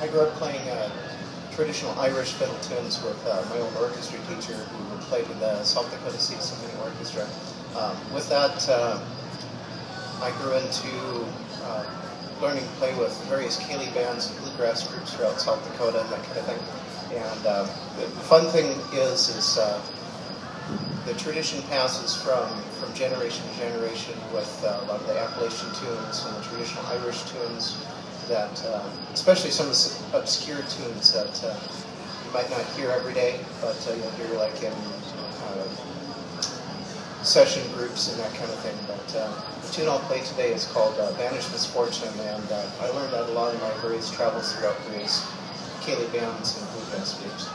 I grew up playing uh, traditional Irish fiddle tunes with uh, my old orchestra teacher who played with the South Dakota State Symphony Orchestra. Um, with that, uh, I grew into uh, learning to play with various ceilidh bands and bluegrass groups throughout South Dakota and that kind of thing. And uh, the fun thing is, is uh, the tradition passes from, from generation to generation with a lot of the Appalachian tunes and the traditional Irish tunes that, uh, especially some of the obscure tunes that uh, you might not hear every day, but uh, you'll hear like in uh, session groups and that kind of thing. But uh, the tune I'll play today is called Banished Misfortune, and I learned that a lot in my various travels throughout various ceilidh bands and bluegrass groups.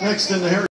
Next in the hair.